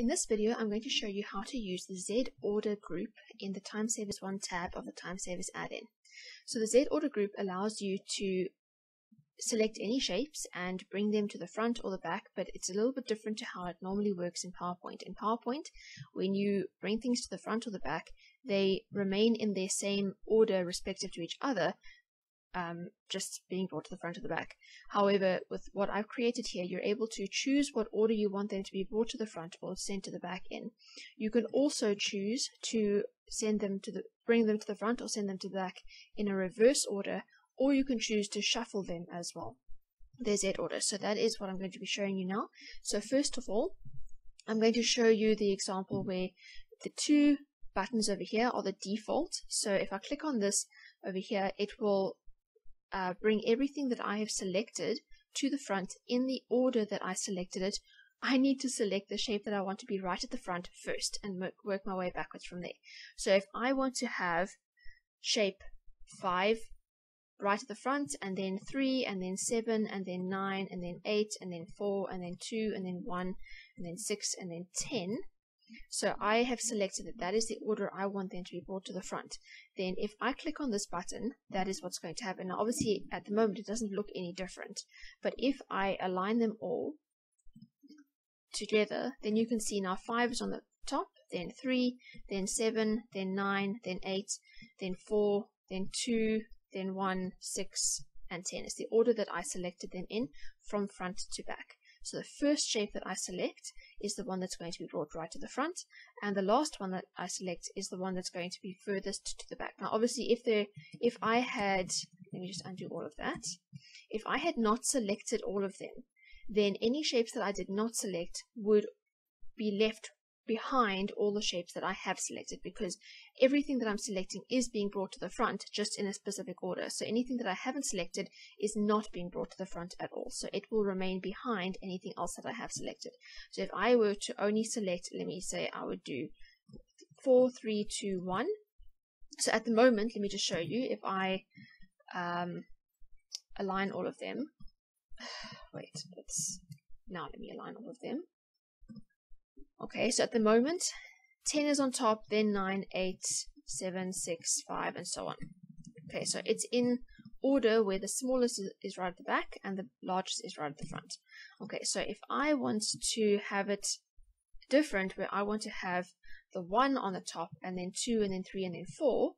In this video, I'm going to show you how to use the Z order group in the Time Savers 1 tab of the Time Savers add-in. So the Z order group allows you to select any shapes and bring them to the front or the back, but it's a little bit different to how it normally works in PowerPoint. In PowerPoint, when you bring things to the front or the back, they remain in their same order respective to each other, um, just being brought to the front or the back. However, with what I've created here, you're able to choose what order you want them to be brought to the front or sent to the back in. You can also choose to send them to the bring them to the front or send them to the back in a reverse order, or you can choose to shuffle them as well. There's Z order. So that is what I'm going to be showing you now. So first of all, I'm going to show you the example where the two buttons over here are the default. So if I click on this over here, it will uh, bring everything that I have selected to the front in the order that I selected it. I need to select the shape that I want to be right at the front first and work my way backwards from there. So if I want to have shape 5 right at the front and then 3 and then 7 and then 9 and then 8 and then 4 and then 2 and then 1 and then 6 and then 10 so I have selected that that is the order I want them to be brought to the front. Then if I click on this button, that is what's going to happen. Now obviously at the moment it doesn't look any different, but if I align them all together, then you can see now 5 is on the top, then 3, then 7, then 9, then 8, then 4, then 2, then 1, 6, and 10. It's the order that I selected them in from front to back. So the first shape that I select is the one that's going to be brought right to the front, and the last one that I select is the one that's going to be furthest to the back. Now obviously if there if I had let me just undo all of that. If I had not selected all of them, then any shapes that I did not select would be left behind all the shapes that I have selected because everything that I'm selecting is being brought to the front just in a specific order. So anything that I haven't selected is not being brought to the front at all. So it will remain behind anything else that I have selected. So if I were to only select, let me say I would do 4, 3, 2, 1. So at the moment, let me just show you, if I um, align all of them, wait, let's, now let me align all of them. Okay, so at the moment, 10 is on top, then 9, 8, 7, 6, 5, and so on. Okay, so it's in order where the smallest is, right at the back and the largest is right at the front. Okay, so if I want to have it different, where I want to have the 1 on the top, and then 2, and then 3, and then 4,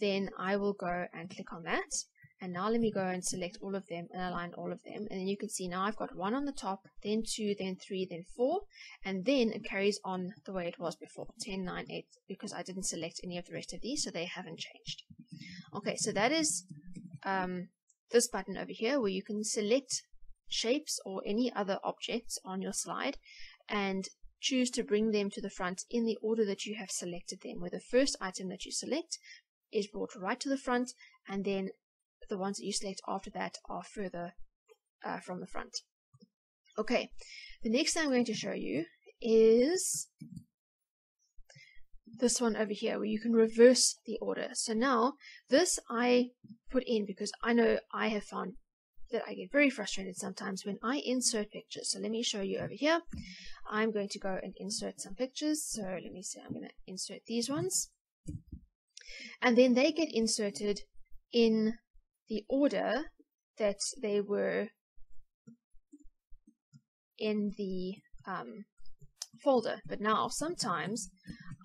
then I will go and click on that. And now let me go and select all of them and align all of them. And then you can see now I've got one on the top, then two, then three, then four. And then it carries on the way it was before, 10, 9, 8, because I didn't select any of the rest of these, so they haven't changed. Okay, so that is um, this button over here where you can select shapes or any other objects on your slide and choose to bring them to the front in the order that you have selected them, where the first item that you select is brought right to the front and then the ones that you select after that are further uh, from the front. Okay, the next thing I'm going to show you is this one over here where you can reverse the order. So now this I put in because I know I have found that I get very frustrated sometimes when I insert pictures. So let me show you over here. I'm going to go and insert some pictures. So let me see, I'm going to insert these ones. And then they get inserted in the order that they were in the um, folder. But now, sometimes,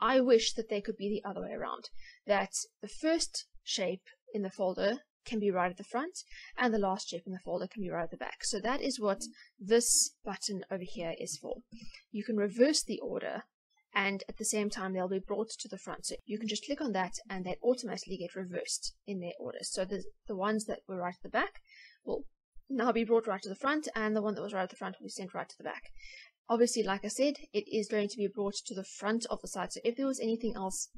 I wish that they could be the other way around. That the first shape in the folder can be right at the front, and the last shape in the folder can be right at the back. So that is what this button over here is for. You can reverse the order and at the same time they'll be brought to the front. So you can just click on that and they automatically get reversed in their order. So the, the ones that were right at the back will now be brought right to the front and the one that was right at the front will be sent right to the back. Obviously, like I said, it is going to be brought to the front of the side. So if there was anything else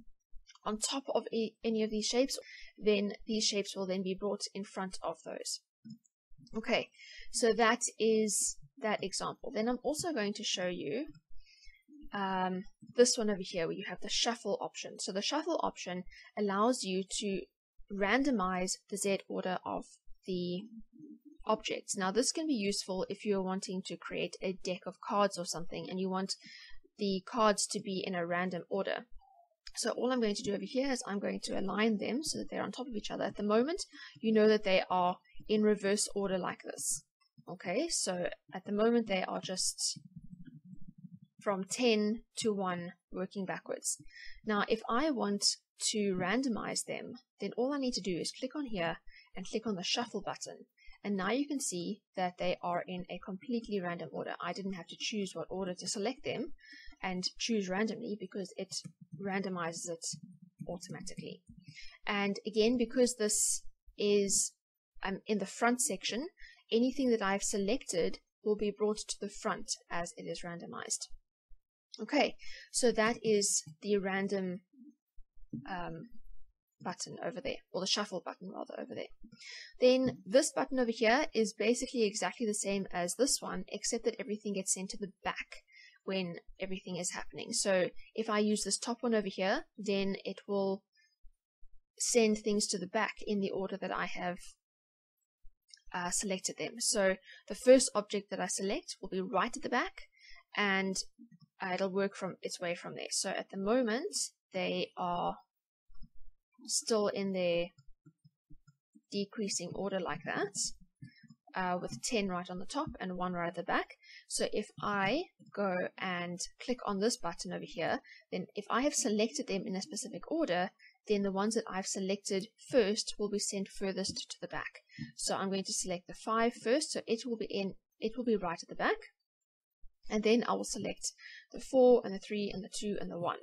on top of any of these shapes, then these shapes will then be brought in front of those. Okay, so that is that example. Then I'm also going to show you um, this one over here where you have the shuffle option. So the shuffle option allows you to randomize the Z order of the objects. Now this can be useful if you're wanting to create a deck of cards or something and you want the cards to be in a random order. So all I'm going to do over here is I'm going to align them so that they're on top of each other. At the moment, you know that they are in reverse order like this. Okay, so at the moment they are just from 10 to 1 working backwards. Now, if I want to randomize them, then all I need to do is click on here and click on the shuffle button. And now you can see that they are in a completely random order. I didn't have to choose what order to select them and choose randomly because it randomizes it automatically. And again, because this is um, in the front section, anything that I've selected will be brought to the front as it is randomized. Okay, so that is the random um, button over there, or the shuffle button rather over there. Then this button over here is basically exactly the same as this one, except that everything gets sent to the back when everything is happening. So if I use this top one over here, then it will send things to the back in the order that I have uh, selected them. So the first object that I select will be right at the back, and uh, it'll work from its way from there. So at the moment, they are still in their decreasing order like that, uh, with 10 right on the top and 1 right at the back. So if I go and click on this button over here, then if I have selected them in a specific order, then the ones that I've selected first will be sent furthest to the back. So I'm going to select the 5 first, so it will be in it will be right at the back. And then I will select the 4 and the 3 and the 2 and the 1.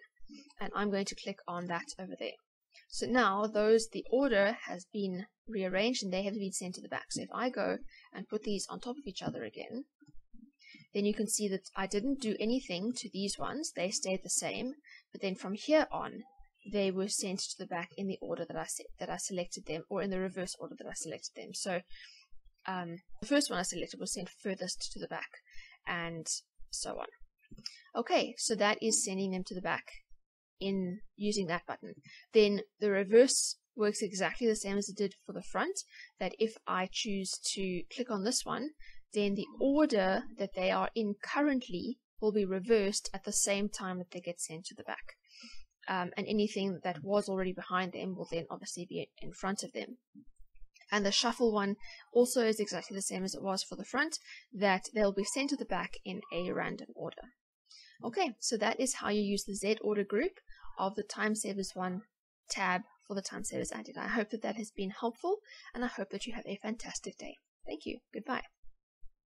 And I'm going to click on that over there. So now those, the order has been rearranged and they have been sent to the back. So if I go and put these on top of each other again, then you can see that I didn't do anything to these ones. They stayed the same. But then from here on, they were sent to the back in the order that I that I selected them, or in the reverse order that I selected them. So um, the first one I selected was sent furthest to the back, and so on. Okay, so that is sending them to the back in using that button. Then the reverse works exactly the same as it did for the front, that if I choose to click on this one, then the order that they are in currently will be reversed at the same time that they get sent to the back. Um, and anything that was already behind them will then obviously be in front of them. And the shuffle one also is exactly the same as it was for the front, that they'll be sent to the back in a random order. Okay, so that is how you use the Z order group of the Time Savers 1 tab for the Time Savers Add-in. I hope that that has been helpful, and I hope that you have a fantastic day. Thank you. Goodbye.